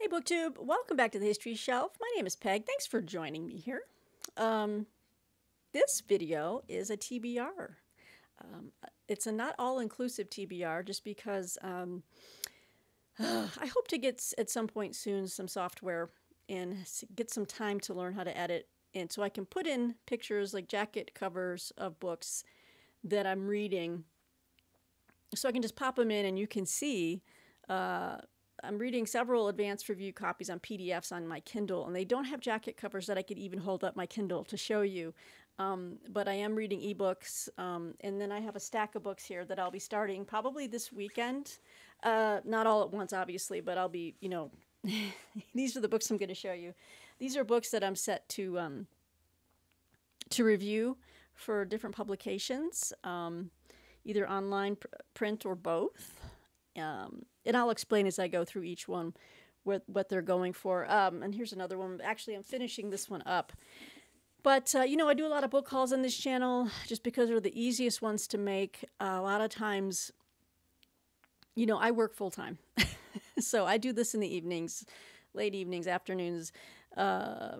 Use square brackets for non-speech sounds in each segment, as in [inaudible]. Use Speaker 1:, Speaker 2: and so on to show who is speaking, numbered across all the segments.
Speaker 1: Hey, BookTube. Welcome back to the History Shelf. My name is Peg. Thanks for joining me here. Um, this video is a TBR. Um, it's a not all-inclusive TBR just because um, uh, [sighs] I hope to get at some point soon some software and get some time to learn how to edit and so I can put in pictures like jacket covers of books that I'm reading so I can just pop them in and you can see uh, I'm reading several advanced review copies on PDFs on my Kindle, and they don't have jacket covers that I could even hold up my Kindle to show you. Um, but I am reading ebooks, um, and then I have a stack of books here that I'll be starting probably this weekend. Uh, not all at once, obviously, but I'll be, you know, [laughs] these are the books I'm going to show you. These are books that I'm set to um, to review for different publications, um, either online, pr print, or both. Um, and I'll explain as I go through each one what, what they're going for. Um, and here's another one. Actually, I'm finishing this one up. But, uh, you know, I do a lot of book hauls on this channel just because they're the easiest ones to make. Uh, a lot of times, you know, I work full time. [laughs] so I do this in the evenings, late evenings, afternoons, uh,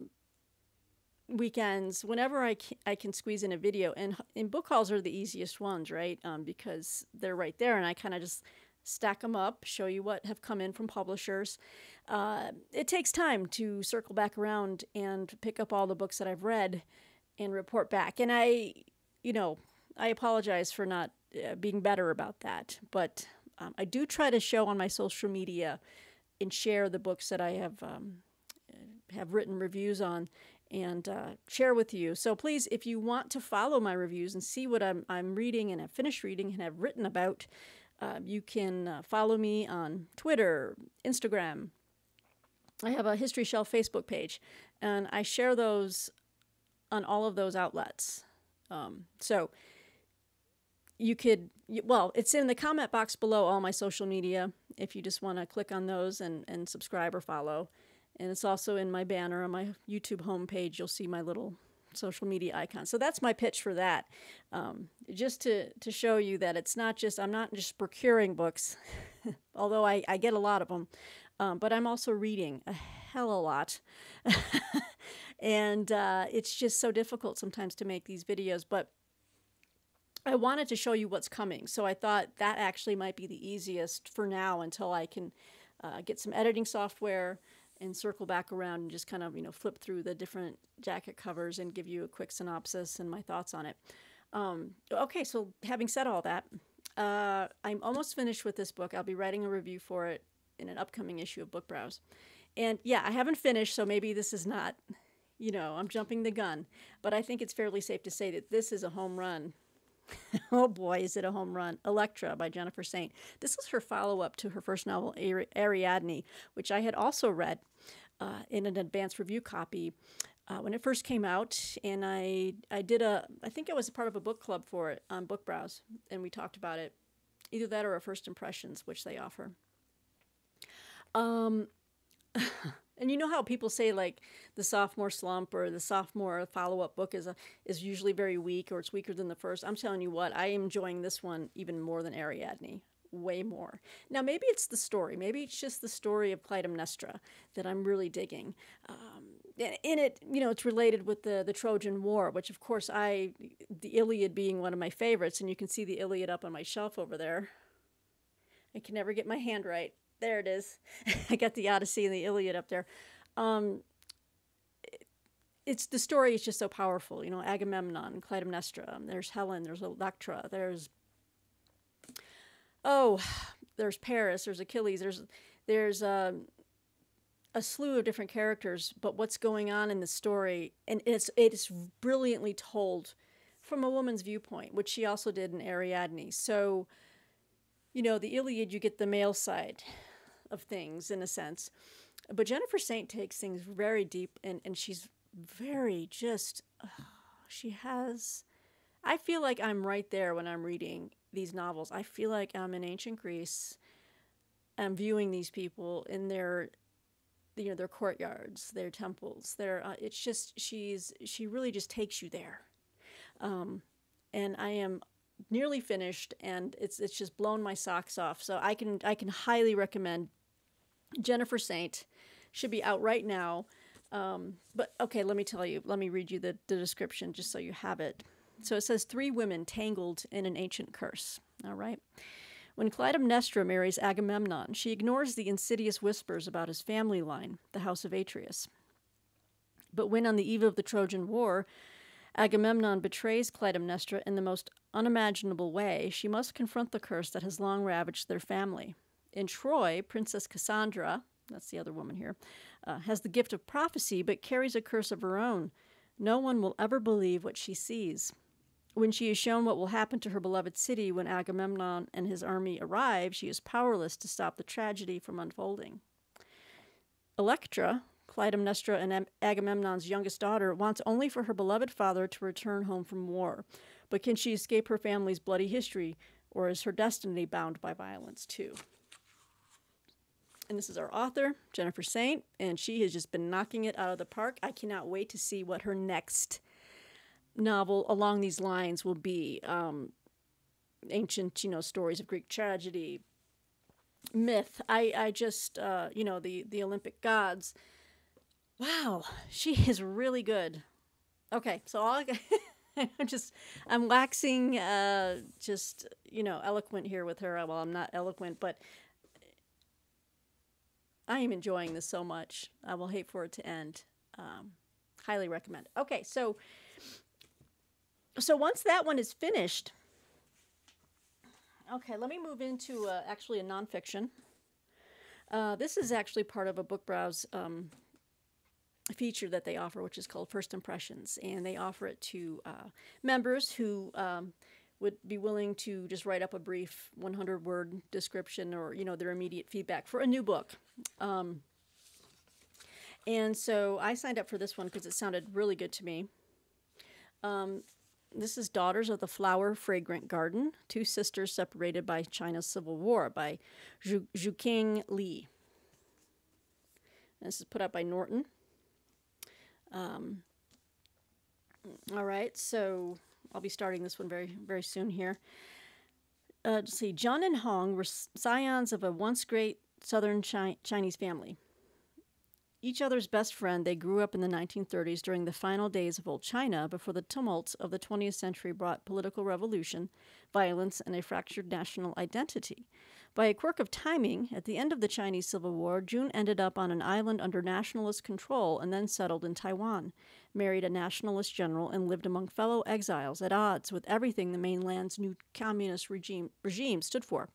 Speaker 1: weekends, whenever I can, I can squeeze in a video. And, and book hauls are the easiest ones, right? Um, because they're right there. And I kind of just stack them up, show you what have come in from publishers. Uh, it takes time to circle back around and pick up all the books that I've read and report back. And I, you know, I apologize for not uh, being better about that, but um, I do try to show on my social media and share the books that I have um, have written reviews on and uh, share with you. So please, if you want to follow my reviews and see what I'm, I'm reading and have finished reading and have written about, uh, you can uh, follow me on Twitter, Instagram. I have a History Shelf Facebook page, and I share those on all of those outlets. Um, so you could, well, it's in the comment box below all my social media if you just want to click on those and, and subscribe or follow. And it's also in my banner on my YouTube homepage. You'll see my little social media icon. So that's my pitch for that. Um, just to, to show you that it's not just, I'm not just procuring books, [laughs] although I, I get a lot of them, um, but I'm also reading a hell a lot. [laughs] and uh, it's just so difficult sometimes to make these videos. But I wanted to show you what's coming. So I thought that actually might be the easiest for now until I can uh, get some editing software and circle back around and just kind of, you know, flip through the different jacket covers and give you a quick synopsis and my thoughts on it. Um, okay, so having said all that, uh, I'm almost finished with this book. I'll be writing a review for it in an upcoming issue of Book Browse. And yeah, I haven't finished, so maybe this is not, you know, I'm jumping the gun. But I think it's fairly safe to say that this is a home run [laughs] oh boy, is it a home run. Electra by Jennifer Saint. This is her follow up to her first novel, Ariadne, which I had also read uh, in an advanced review copy uh, when it first came out. And I, I did a, I think I was a part of a book club for it on Book Browse, and we talked about it. Either that or a First Impressions, which they offer. Um, [laughs] And you know how people say like the sophomore slump or the sophomore follow-up book is a, is usually very weak or it's weaker than the first. I'm telling you what, I am enjoying this one even more than Ariadne, way more. Now maybe it's the story, maybe it's just the story of Clytemnestra that I'm really digging. Um, in it, you know, it's related with the the Trojan War, which of course I, the Iliad being one of my favorites, and you can see the Iliad up on my shelf over there. I can never get my hand right there it is. [laughs] I got the Odyssey and the Iliad up there. Um, it's the story is just so powerful. You know, Agamemnon, Clytemnestra. There's Helen. There's Electra. There's oh, there's Paris. There's Achilles. There's there's um, a slew of different characters. But what's going on in the story, and it's it's brilliantly told from a woman's viewpoint, which she also did in Ariadne. So, you know, the Iliad, you get the male side of things in a sense. But Jennifer Saint takes things very deep and, and she's very just, she has, I feel like I'm right there when I'm reading these novels. I feel like I'm in ancient Greece. I'm viewing these people in their, you know, their courtyards, their temples. Their, uh, it's just, she's, she really just takes you there. Um, and I am nearly finished and it's it's just blown my socks off so i can i can highly recommend Jennifer Saint should be out right now. Um, but okay, let me tell you, let me read you the, the description just so you have it. So it says three women tangled in an ancient curse. All right. When Clytemnestra marries Agamemnon, she ignores the insidious whispers about his family line, the House of Atreus. But when, on the eve of the Trojan War, Agamemnon betrays Clytemnestra in the most unimaginable way, she must confront the curse that has long ravaged their family. In Troy, Princess Cassandra, that's the other woman here, uh, has the gift of prophecy but carries a curse of her own. No one will ever believe what she sees. When she is shown what will happen to her beloved city when Agamemnon and his army arrive, she is powerless to stop the tragedy from unfolding. Electra, Clytemnestra and Agamemnon's youngest daughter, wants only for her beloved father to return home from war. But can she escape her family's bloody history, or is her destiny bound by violence too? And this is our author, Jennifer Saint, and she has just been knocking it out of the park. I cannot wait to see what her next novel along these lines will be um, ancient, you know, stories of Greek tragedy, myth. I, I just, uh, you know, the, the Olympic gods. Wow, she [laughs] is really good. Okay, so all [laughs] I'm just, I'm waxing, uh, just, you know, eloquent here with her. Well, I'm not eloquent, but I am enjoying this so much. I will hate for it to end. Um, highly recommend. Okay, so so once that one is finished, okay, let me move into uh, actually a nonfiction. Uh, this is actually part of a book browse um, feature that they offer, which is called First Impressions, and they offer it to uh, members who um, would be willing to just write up a brief 100 word description or you know their immediate feedback for a new book. Um, and so I signed up for this one because it sounded really good to me. Um, this is Daughters of the Flower Fragrant Garden Two Sisters Separated by China's Civil War by Zhu, Li. This is put out by Norton. Um, all right, so I'll be starting this one very, very soon here. Uh, see, John and Hong were scions of a once great southern Chi Chinese family each other's best friend, they grew up in the 1930s during the final days of old China before the tumults of the 20th century brought political revolution, violence, and a fractured national identity. By a quirk of timing, at the end of the Chinese Civil War, Jun ended up on an island under nationalist control and then settled in Taiwan, married a nationalist general, and lived among fellow exiles at odds with everything the mainland's new communist regime, regime stood for.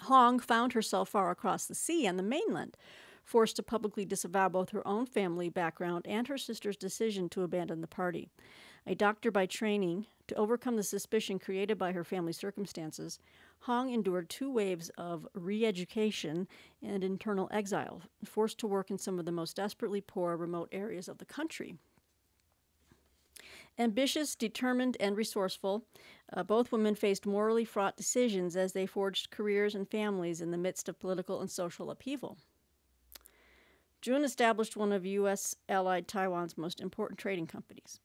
Speaker 1: Hong found herself far across the sea on the mainland forced to publicly disavow both her own family background and her sister's decision to abandon the party. A doctor by training, to overcome the suspicion created by her family circumstances, Hong endured two waves of re education and internal exile, forced to work in some of the most desperately poor remote areas of the country. Ambitious, determined, and resourceful, uh, both women faced morally fraught decisions as they forged careers and families in the midst of political and social upheaval. Jun established one of U.S. allied Taiwan's most important trading companies.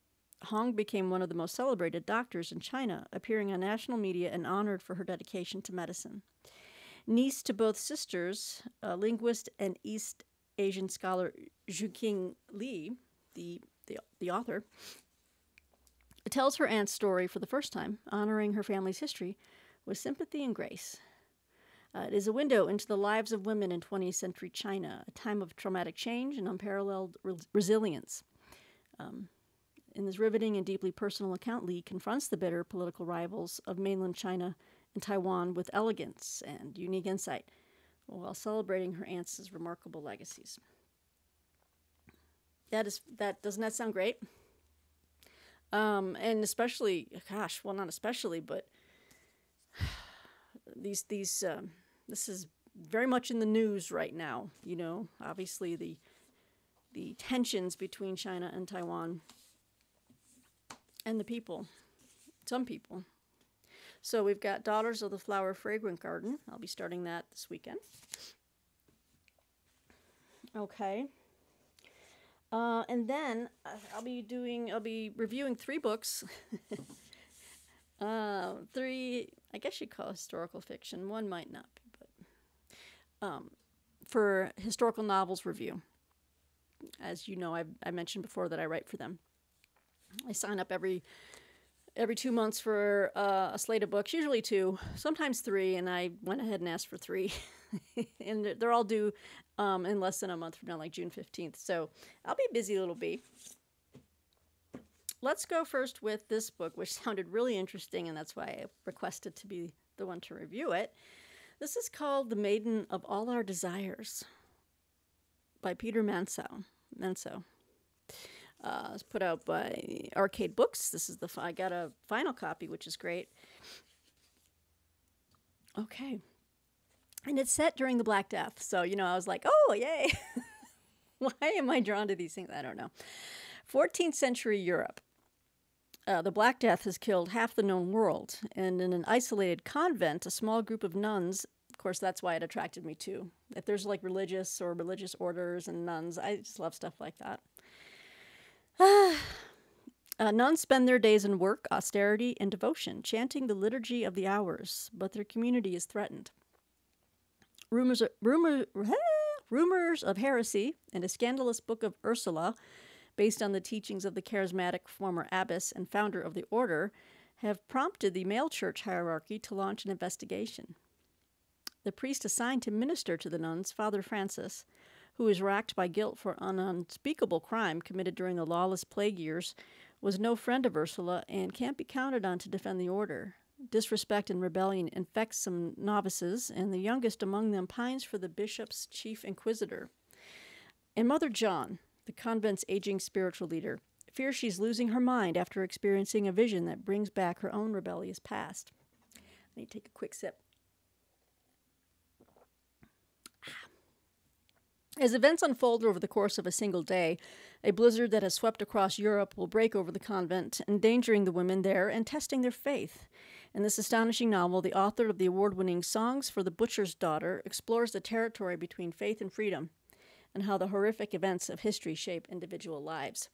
Speaker 1: Hong became one of the most celebrated doctors in China, appearing on national media and honored for her dedication to medicine. Niece to both sisters, linguist and East Asian scholar Zhuqing Li, the, the, the author, tells her aunt's story for the first time, honoring her family's history with sympathy and grace. Uh, it is a window into the lives of women in 20th century China, a time of traumatic change and unparalleled re- resilience. Um, in this riveting and deeply personal account, Li confronts the bitter political rivals of mainland China and Taiwan with elegance and unique insight, while celebrating her aunt's remarkable legacies. That is that doesn't that sound great? Um, and especially, gosh, well, not especially, but [sighs] these these um, this is very much in the news right now. You know, obviously the the tensions between China and Taiwan and the people, some people. So we've got Daughters of the Flower Fragrant Garden. I'll be starting that this weekend. Okay. Uh, and then uh, I'll be doing, I'll be reviewing three books. [laughs] uh, three, I guess you'd call historical fiction. One might not be um, for historical novels review. As you know, I've, I mentioned before that I write for them. I sign up every every two months for uh, a slate of books, usually two, sometimes three, and I went ahead and asked for three. [laughs] and they're- all due um, in less than a month from now, like June 15th. So I'll be busy, little bee. Let's go first with this book, which [laughs] sounded really interesting, and that's why I requested to be the one to review it. This is called The Maiden of All Our Desires by Peter Manseau. Manseau. Uh, it's put out by Arcade Books. This is the I got a final copy, which is great. Okay, and it's set during the Black Death, so you know I was like, oh yay! [laughs] Why am I drawn to these things? I don't know. 14th century Europe. Uh, the Black Death has killed half the known world, and in an isolated convent, a small group of nuns. Of course, that's why it attracted me too. If there's like religious or religious orders and nuns, I just love stuff like that. [sighs] Uh, nuns spend their days in work, austerity, and devotion, chanting the liturgy of the hours, but their community is threatened. Rumors, rumor, [laughs] rumors of heresy and a scandalous book of Ursula, based on the teachings of the charismatic former abbess and founder of the order, have prompted the male church hierarchy to launch an investigation. The priest assigned to minister to the nuns, Father Francis, who is racked by guilt for an unspeakable crime committed during the lawless plague years, was no friend of Ursula and can't be counted on to defend the order. Disrespect and rebellion infects some novices, and the youngest among them pines for the bishop's chief inquisitor. And Mother John, the convent's aging spiritual leader, fears she's losing her mind after experiencing a vision that brings back her own rebellious past. Let me take a quick sip. As events unfold over the course of a single day, a blizzard that has swept across Europe will break over the convent, endangering the women there and testing their faith. In this astonishing novel, the author of the award winning Songs for the Butcher's Daughter explores the territory between faith and freedom and how the horrific events of history shape individual lives.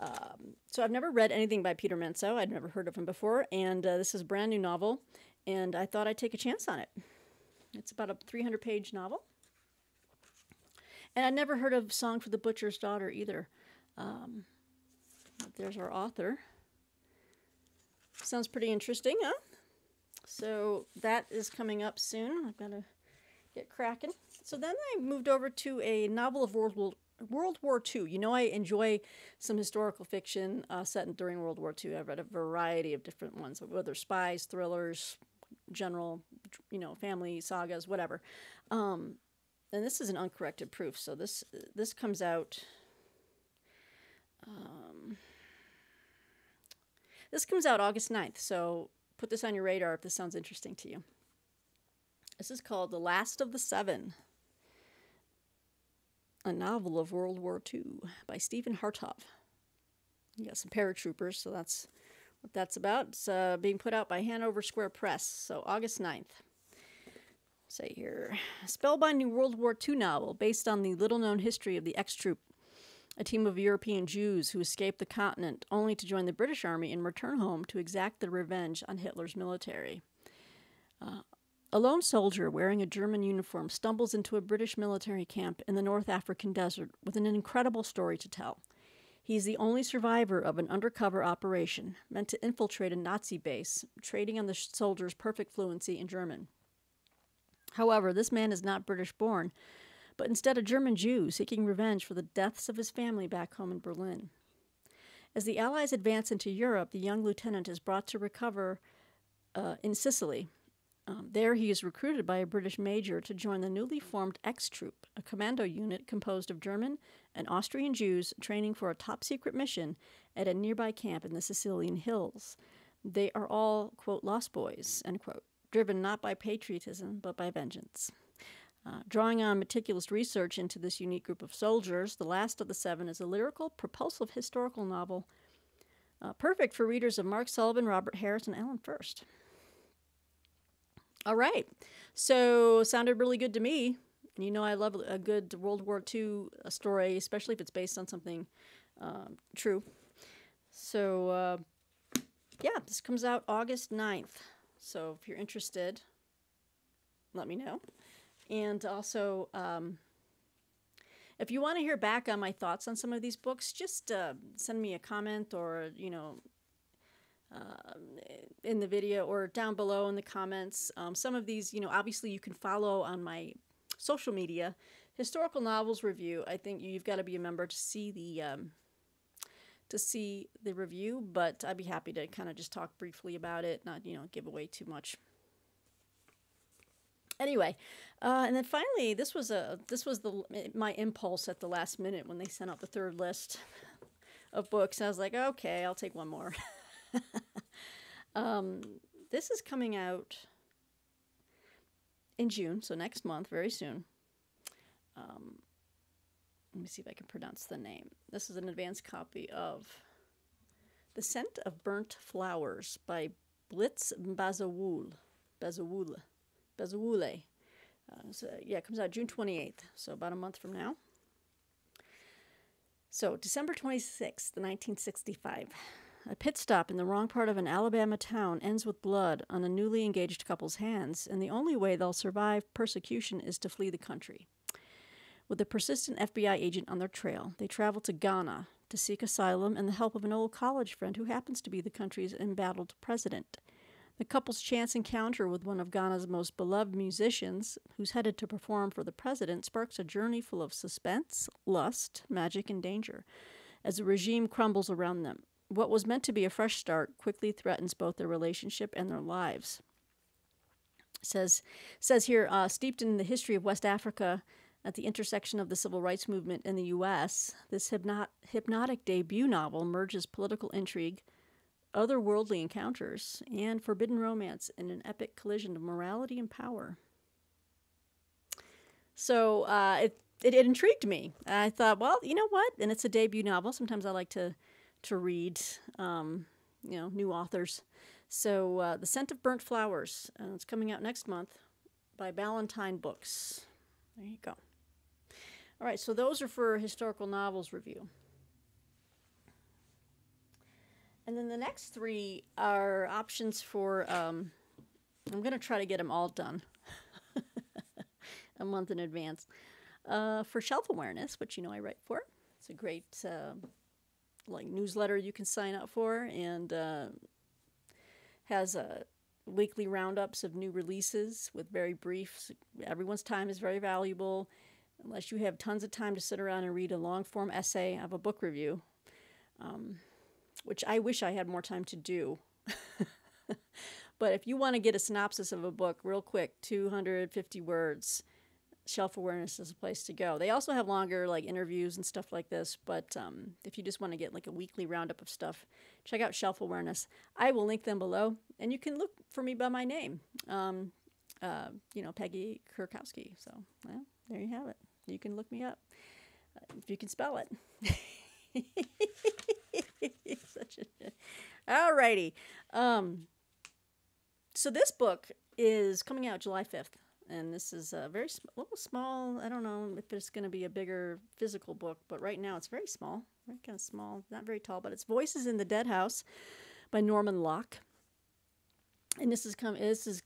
Speaker 1: Um, so, I've never read anything by Peter Manseau, I'd never heard of him before, and uh, this is a brand new novel, and I thought I'd take a chance on it. It's about a 300 page novel. And I'd never heard of Song for the Butcher's Daughter either. Um, there's our author. Sounds pretty interesting, huh? So that is coming up soon. I've got to get cracking. So then I moved over to a novel of World War, World War II. You know, I enjoy some historical fiction uh, set during World War II. I've read a variety of different ones, whether spies, thrillers, general, you know, family sagas, whatever. Um, and this is an uncorrected proof. So this this comes out. Um, this comes out August 9th. So put this on your radar if this sounds interesting to you. This is called The Last of the Seven, a novel of World War II by Steven Hartov. You got some paratroopers, so that's what that's about. It's uh, being put out by Hanover Square Press, so August 9th say here spellbinding World War II novel based on the little known history of the X Troop, a team of European Jews who escaped the continent only to join the British Army and return home to exact their revenge on Hitler's military. Uh, a lone soldier wearing a German uniform stumbles into a British military camp in the North African desert with an incredible story to tell. He's the only survivor of an undercover operation meant to infiltrate a Nazi base, trading on the soldier's perfect fluency in German. However, this man is not British born, but instead a German Jew seeking revenge for the deaths of his family back home in Berlin. As the Allies advance into Europe, the young lieutenant is brought to recover uh, in Sicily. Um, there, he is recruited by a British major to join the newly formed X Troop, a commando unit composed of German and Austrian Jews training for a top secret mission at a nearby camp in the Sicilian hills. They are all, quote, lost boys, end quote driven not by patriotism but by vengeance. Uh, drawing on meticulous research into this unique group of soldiers, The Last of the Seven is a lyrical, propulsive historical novel uh, perfect for readers of Mark Sullivan, Robert Harris, and Alan Furst. All right, so sounded really good to me. You know, I love a good World War II uh, story, especially if it's based on something um, true. So, uh, yeah, this comes out August 9th. So if you're interested, let me know. And also, um, if you want to hear back on my thoughts on some of these books, just uh, send me a comment or, you know, uh, in the video or down below in the comments. Um, some of these, you know, obviously you can follow on my social media. Historical novels review. I think you've got to be a member to see the um, to see the review, but I'd be happy to kind of just talk briefly about it, not you know give away too much. Anyway, uh, and then finally, this was a this was the my impulse at the last minute when they sent out the third list of books. I was like, okay, I'll take one more. [laughs] um, this is coming out in June, so next month, very soon. Um, let me see if I can pronounce the name. This is an advanced copy of The Scent of Burnt Flowers by Blitz Bazawul. Bazawul. Bazawule. Uh, so, yeah, it comes out June 28th, so about a month from now. So, December 26th, 1965. A pit stop in the wrong part of an Alabama town ends with blood on a newly engaged couple's hands, and the only way they'll survive persecution is to flee the country. With a persistent FBI agent on their trail, they travel to Ghana to seek asylum and the help of an old college friend who happens to be the country's embattled president. The couple's chance encounter with one of Ghana's most beloved musicians, who's headed to perform for the president, sparks a journey full of suspense, lust, magic, and danger as the regime crumbles around them. What was meant to be a fresh start quickly threatens both their relationship and their lives. says says here, uh, steeped in the history of West Africa, at the intersection of the civil rights movement in the U.S., this hypnot- hypnotic debut novel merges political intrigue, otherworldly encounters, and forbidden romance in an epic collision of morality and power. So uh, it, it, it intrigued me. I thought, well, you know what? And it's a debut novel. Sometimes I like to to read, um, you know, new authors. So uh, the Scent of Burnt Flowers. Uh, it's coming out next month by Ballantine Books. There you go. All right, so those are for historical novels review. And then the next three are options for, um, I'm going to try to get them all done [laughs] a month in advance. Uh, for shelf awareness, which you know I write for. It's a great uh, like newsletter you can sign up for and uh, has a weekly roundups of new releases with very brief. Everyone's time is very valuable unless you have tons of time to sit around and read a long form essay of a book review, um, which I wish I had more time to do. [laughs] but if you want to get a synopsis of a book real quick, 250 words, shelf awareness is a place to go. They also have longer like interviews and stuff like this, but um, if you just want to get like a weekly roundup of stuff, check out shelf awareness. I will link them below, and you can look for me by my name. Um, uh, you know, Peggy Kurkowski. So, well, there you have it. You can look me up uh, if you can spell it. [laughs] Such a alrighty. Um, so this book is coming out July fifth, and this is a very sm- little small. I don't know if it's going to be a bigger physical book, but right now it's very small, very kind of small, not very tall. But it's Voices in the Dead House by Norman Lock, and this is come. This is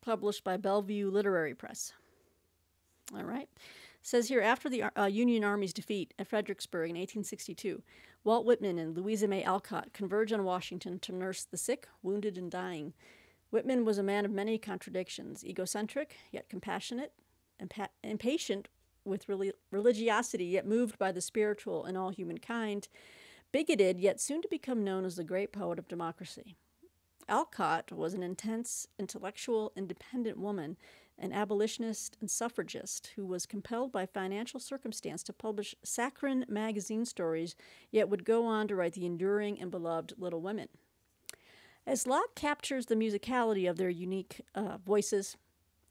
Speaker 1: published by Bellevue Literary Press. All right says here after the uh, Union Army's defeat at Fredericksburg in 1862, Walt Whitman and Louisa May Alcott converge on Washington to nurse the sick, wounded, and dying. Whitman was a man of many contradictions, egocentric yet compassionate, impa- impatient with religiosity yet moved by the spiritual in all humankind, bigoted yet soon to become known as the great poet of democracy. Alcott was an intense, intellectual, independent woman an abolitionist and suffragist who was compelled by financial circumstance to publish saccharine magazine stories, yet would go on to write the enduring and beloved Little Women. As Lock captures the musicality of their unique uh, voices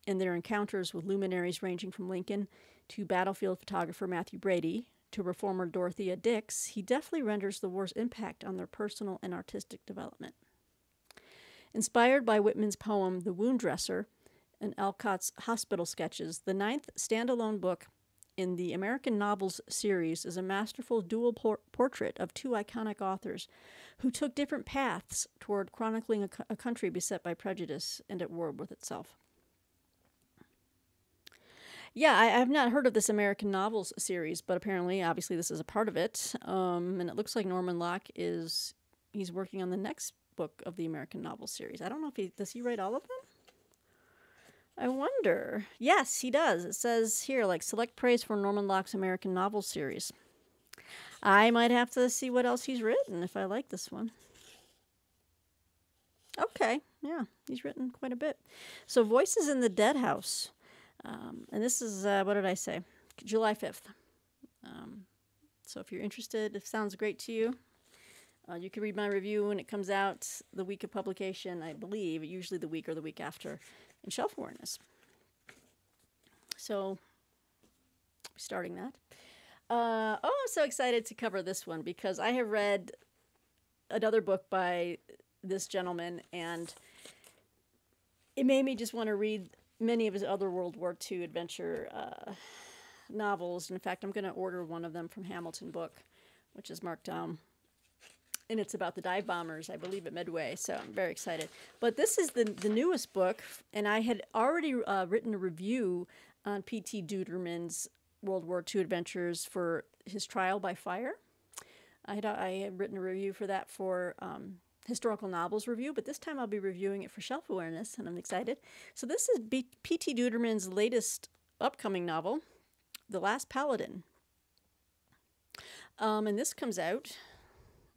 Speaker 1: and their encounters with luminaries ranging from Lincoln to battlefield photographer Mathew Brady to reformer Dorothea Dix, he deftly renders the war's impact on their personal and artistic development. Inspired by Whitman's poem The Wound Dresser, and Alcott's Hospital Sketches, the ninth standalone book in the American Novels series is a masterful dual por- portrait of two iconic authors who took different paths toward chronicling a, a country beset by prejudice and at war with itself. Yeah, I, have not heard of this American novels series, but apparently, obviously, this is a part of it. Um, and it looks like Norman Lock is he's working on the next book of the American Novels series. I don't know if he does he write all of them. I wonder. Yes, he does. It says here, like, select praise for Norman Lock's American novel series. I might have to see what else he's written if I like this one. Okay, yeah, he's written quite a bit. So, Voices in the Dead House. Um, and this is, uh, what did I say? July 5th. Um, so, if you're interested, if it sounds great to you, uh, you can read my review when it comes out the week of publication, I believe, usually the week or the week after, in Shelf Awareness. So, starting that. Uh, oh, I'm so excited to cover this one because I have read another book by this gentleman, and it made me just want to read many of his other World War II adventure uh, novels. In fact, I'm going to order one of them from Hamilton Book, which is marked down. And it's about the dive bombers, I believe, at Midway. So I'm very excited. But this is the, the newest book, and I had already uh, written a review on P.T. Deutermann's World War II adventures for his trial by fire. I had, I had written a review for that for um, historical novels review, but this time I'll be reviewing it for shelf awareness, and I'm excited. So this is P.T. Deutermann's latest upcoming novel, The Last Paladin. Um, and this comes out.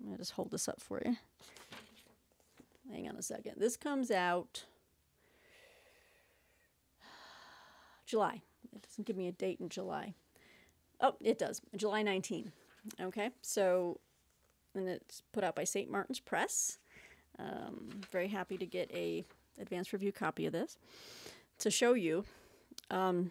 Speaker 1: I'm going to just hold this up for you. Hang on a second. This comes out July. It doesn't give me a date in July. Oh, it does. July 19. Okay, so and it's put out by St. Martin's Press. Um, very happy to get a advanced review copy of this to show you. Um,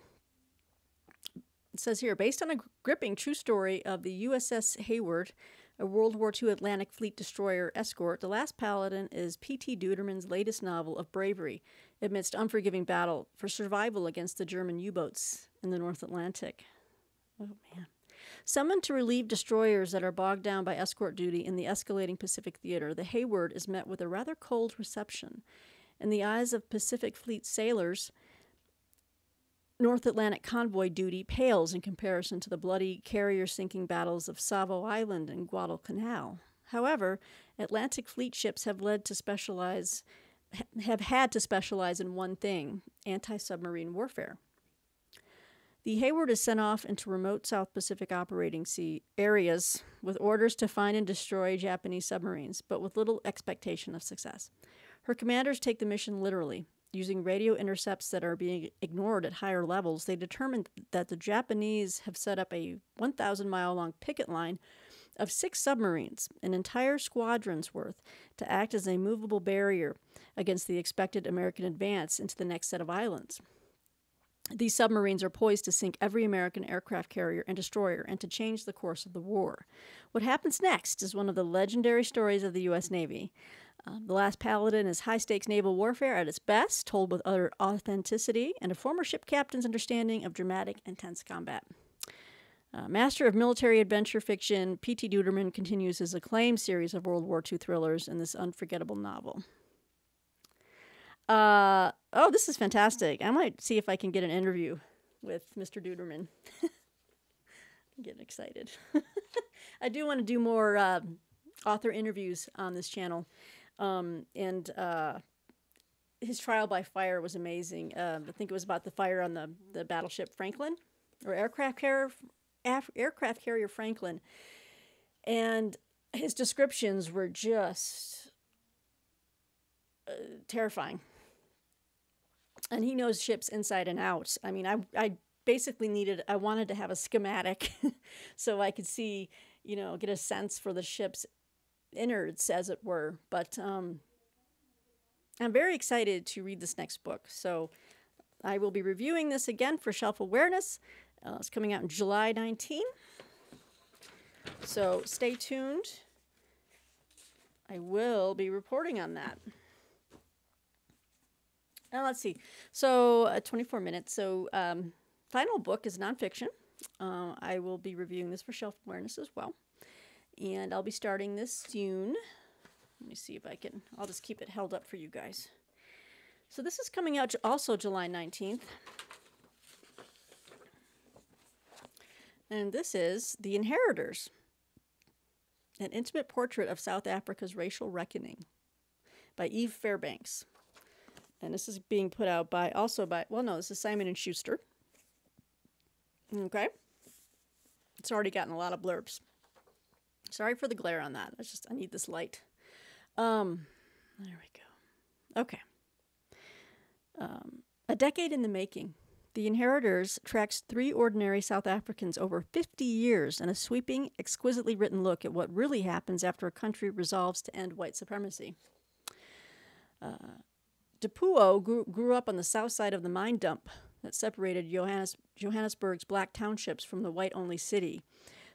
Speaker 1: it says here, based on a gripping true story of the USS Hayward, a World War II Atlantic Fleet destroyer escort, The Last Paladin is P.T. Deutermann's latest novel of bravery amidst unforgiving battle for survival against the German U boats in the North Atlantic. Oh, man. Summoned to relieve destroyers that are bogged down by escort duty in the escalating Pacific theater, the Hayward is met with a rather cold reception. In the eyes of Pacific Fleet sailors, North Atlantic convoy duty pales in comparison to the bloody carrier sinking battles of Savo Island and Guadalcanal. However, Atlantic fleet ships have led to specialize have had to specialize in one thing, anti-submarine warfare. The Hayward is sent off into remote South Pacific operating sea areas with orders to find and destroy Japanese submarines, but with little expectation of success. Her commanders take the mission literally. Using radio intercepts that are being ignored at higher levels, they determine that the Japanese have set up a 1,000 mile long picket line of six submarines, an entire squadron's worth, to act as a movable barrier against the expected American advance into the next set of islands. These submarines are poised to sink every American aircraft carrier and destroyer and to change the course of the war. What happens next is one of the legendary stories of the U.S. Navy. Uh, the Last Paladin is high stakes naval warfare at its best, told with utter authenticity and a former ship captain's understanding of dramatic, intense combat. Uh, master of military adventure fiction, P.T. Deutermann continues his acclaimed series of World War II thrillers in this unforgettable novel. Uh, oh, this is fantastic. I might see if I can get an interview with Mr. Deutermann. [laughs] I'm getting excited. [laughs] I do want to do more uh, author interviews on this channel. Um, and uh, his trial by fire was amazing. Um, I think it was about the fire on the, the battleship Franklin or aircraft carrier Af- aircraft carrier Franklin, and his descriptions were just uh, terrifying. And he knows ships inside and out. I mean, I I basically needed I wanted to have a schematic [laughs] so I could see, you know, get a sense for the ship's innards, as it were. But um, I'm very excited to read this next book. So I will be reviewing this again for shelf awareness. Uh, it's coming out in July 19. So stay tuned. I will be reporting on that. Now let's see. So uh, 24 minutes. So um, final book is nonfiction. Uh, I will be reviewing this for shelf awareness as well. And I'll be starting this soon. Let me see if I can, I'll just keep it held up for you guys. So this is coming out also July 19th. And this is The Inheritors An Intimate Portrait of South Africa's Racial Reckoning by Eve Fairbanks. And this is being put out by also by well no, this is Simon and Schuster. Okay. It's already gotten a lot of blurbs. Sorry for the glare on that. I just I need this light. Um there we go. Okay. Um, a decade in the making. The Inheritors tracks three ordinary South Africans over 50 years in a sweeping, exquisitely written look at what really happens after a country resolves to end white supremacy. Uh, Dipuo grew, grew up on the south side of the mine dump that separated Johannes, Johannesburg's black townships from the white only city.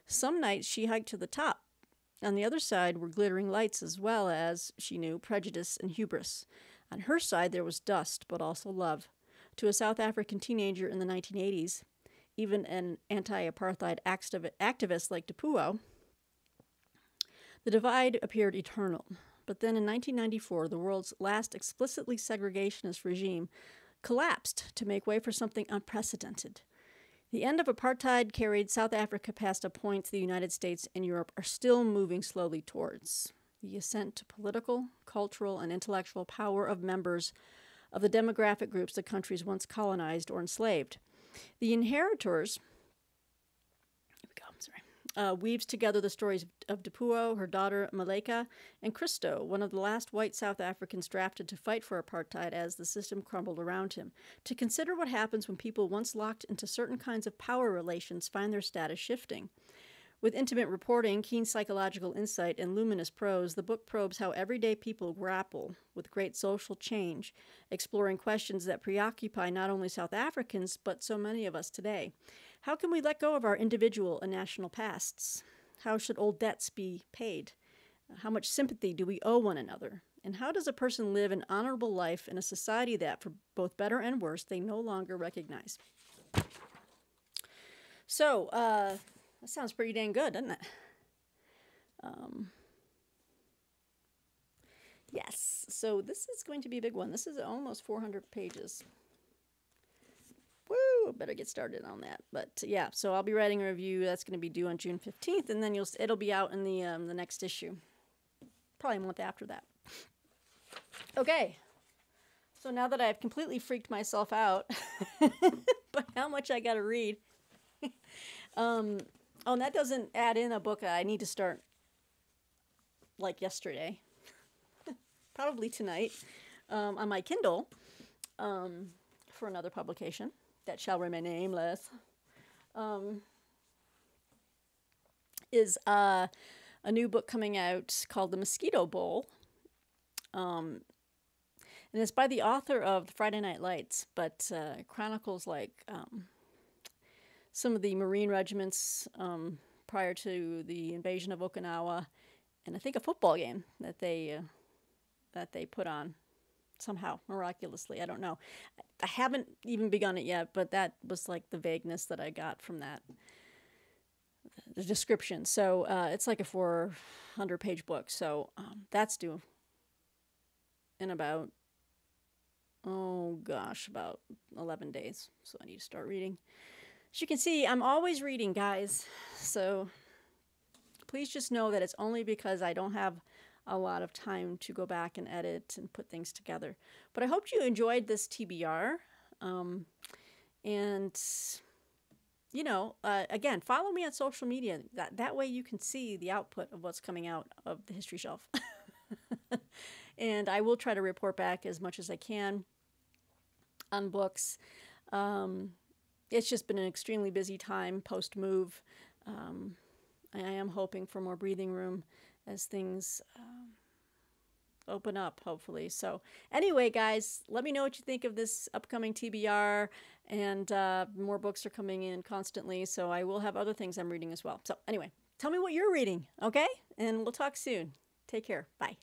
Speaker 1: Some nights she hiked to the top. On the other side were glittering lights as well as, she knew, prejudice and hubris. On her side there was dust, but also love. To a South African teenager in the 1980s, even an anti apartheid activist like Dipuo, the divide appeared eternal. But then in 1994, the world's last explicitly segregationist regime collapsed to make way for something unprecedented. The end of apartheid carried South Africa past a point the United States and Europe are still moving slowly towards the ascent to political, cultural, and intellectual power of members of the demographic groups the countries once colonized or enslaved. The inheritors uh, weaves together the stories of Dipuo, her daughter Malaika, and Christo, one of the last white South Africans drafted to fight for apartheid as the system crumbled around him, to consider what happens when people once locked into certain kinds of power relations find their status shifting. With intimate reporting, keen psychological insight, and luminous prose, the book probes how everyday people grapple with great social change, exploring questions that preoccupy not only South Africans, but so many of us today. How can we let go of our individual and national pasts? How should old debts be paid? How much sympathy do we owe one another? And how does a person live an honorable life in a society that, for both better and worse, they no longer recognize? So, uh, that sounds pretty dang good, doesn't it? Um, yes, so this is going to be a big one. This is almost 400 pages. Better get started on that. But yeah, so I'll be writing a review. That's going to be due on June 15th, and then you'll it'll be out in the um, the next issue, probably a month after that. Okay, so now that I've completely freaked myself out [laughs] by how much I got to read, [laughs] um, Oh, and that doesn't add in a book I need to start like yesterday. [laughs] Probably tonight um, on my Kindle um, for another publication that shall remain nameless. Um, is uh, a new book coming out called The Mosquito Bowl. Um, and it's by the author of The Friday Night Lights, but uh, chronicles like um, some of the Marine regiments um, prior to the invasion of Okinawa, and I think a football game that they uh, that they put on somehow miraculously. I don't know. I haven't even begun it yet, but that was like the vagueness that I got from that the description. So uh, it's like a 400 page book. So um, that's due in about oh gosh, about 11 days. So I need to start reading. As you can see, I'm always reading, guys. So please just know that it's only because I don't have a lot of time to go back and edit and put things together. But I hope you enjoyed this TBR. Um, and, you know, uh, again, follow me on social media. That, that way you can see the output of what's coming out of the History Shelf. [laughs] and I will try to report back as much as I can on books. Um, it's just been an extremely busy time post move. Um, I am hoping for more breathing room as things um, open up, hopefully. So, anyway, guys, let me know what you think of this upcoming TBR. And uh, more books are coming in constantly, so I will have other things I'm reading as well. So, anyway, tell me what you're reading, okay? And we'll talk soon. Take care. Bye.